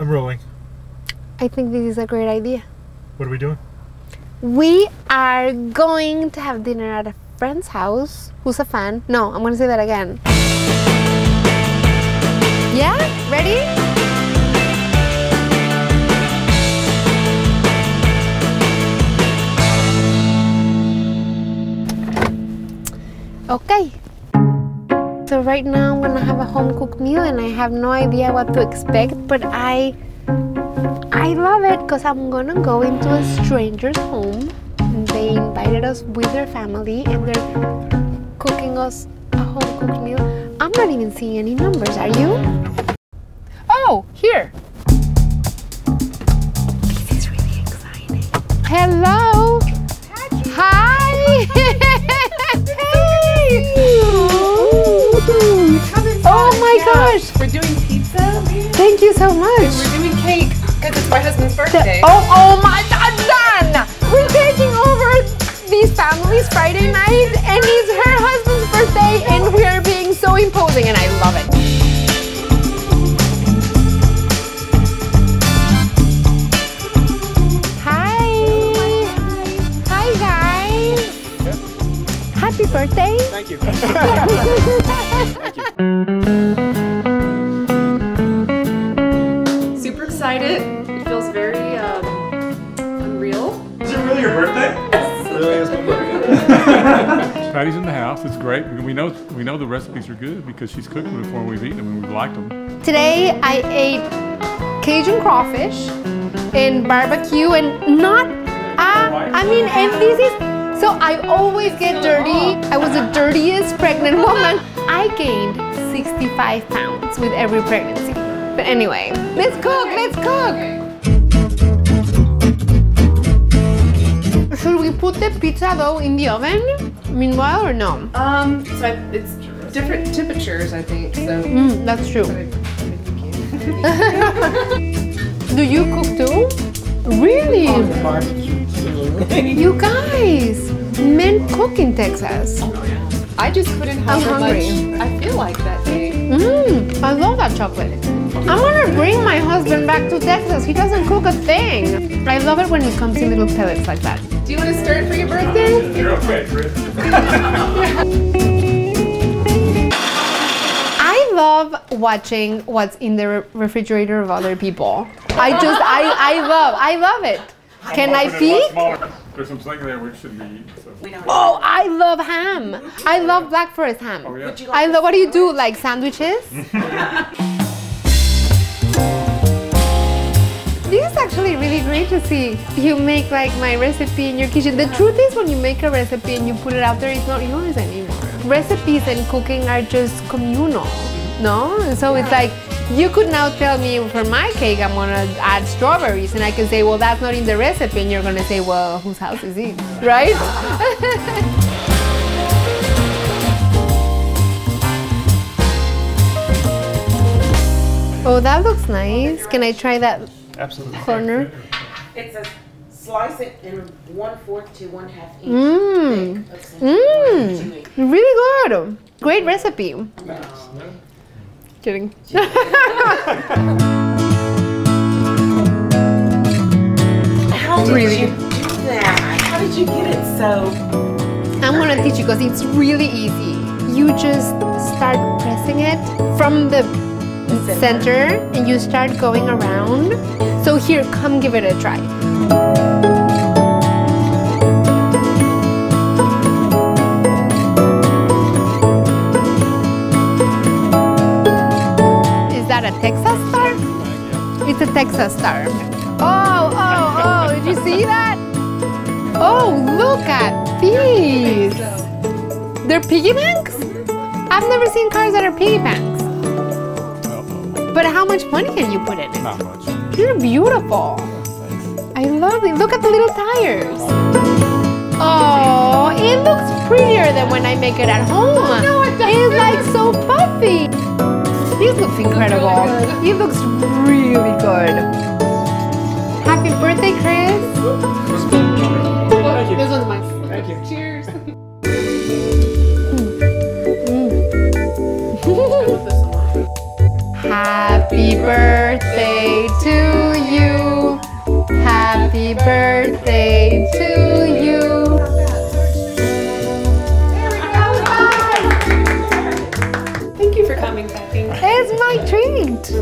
I'm rolling. I think this is a great idea. What are we doing? We are going to have dinner at a friend's house who's a fan. No, I'm gonna say that again. Yeah? Ready? Okay. So right now I'm gonna have a home cooked meal and I have no idea what to expect, but I I love it because I'm gonna go into a stranger's home they invited us with their family and they're cooking us a home cooked meal. I'm not even seeing any numbers, are you? Oh, here. This is really exciting. Hello. Thank you so much. We're doing cake because it's my husband's birthday. Oh, oh my God, done! We're taking over these families Friday night, and it's her husband's birthday, and we are being so imposing, and I love it. Hi. Hi, guys. Happy birthday. Thank you. Super excited. It feels very um, unreal. Is it really your birthday? Really, it's my birthday. Pati's in the house. It's great. We know we know the recipes are good because she's cooked them before and we've eaten them and we've liked them. Today I ate Cajun crawfish and barbecue and not, uh, I mean, and this is, so I always get dirty. I was the dirtiest pregnant woman. I gained 65 pounds with every pregnancy. But anyway, let's cook, let's cook. Should we put the pizza dough in the oven meanwhile or no? Um, so I, it's different temperatures, I think. So. Mm, that's true. Do you cook too? Really? You guys, men cook in Texas. I just couldn't I'm have hungry. much I feel like that day. Mmm, I chocolate. I'm gonna bring my husband back to Texas. He doesn't cook a thing. I love it when it comes in little pellets like that. Do you want to start for your birthday? You're okay, Chris. I love watching what's in the refrigerator of other people. I just, I, I love, I love it. Can I peek? There's some things there we shouldn't be eating. So. Oh, I love ham. I love Black Forest ham. Oh, yeah. I love. What do you do? Like sandwiches? this is actually really great to see you make like my recipe in your kitchen. The truth is, when you make a recipe and you put it out there, it's not yours anymore. Recipes and cooking are just communal, no? And so it's like you could now tell me for my cake I'm gonna add strawberries, and I can say, well, that's not in the recipe, and you're gonna say, well, whose house is it, right? Oh, that looks nice. Can I try that Absolutely. corner? It's a slice it in one fourth to one half inch Mmm. thick. of some- Mmm. Really good. Great recipe. Kidding. How did Really? you do that? How did you get it so? I'm gonna teach you because it's really easy. You just start pressing it from the center and you start going around. So here, come give it a try. A Texas star? It's a Texas star. Oh, oh, oh, did you see that? Oh, look at these. They're piggy banks? I've never seen cars that are piggy banks. But how much money can you put in it? Not much. They're beautiful. I love it. Look at the little tires. Oh, it looks prettier than when I make it at home. No, it. It's like so puffy. This looks incredible. It looks really good. Happy birthday, Chris. Thank you. This one's mine. Thank you. Cheers. Happy birthday to you. Happy birthday to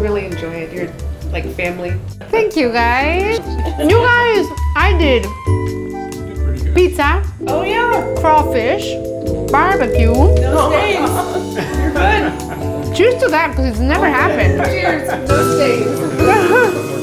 really enjoy it. You're like family. Thank you guys. You guys, I did You did pretty good. pizza, Oh, yeah. crawfish, barbecue. No stains. You're good. Cheers to that because it's never happened. Cheers. No stains.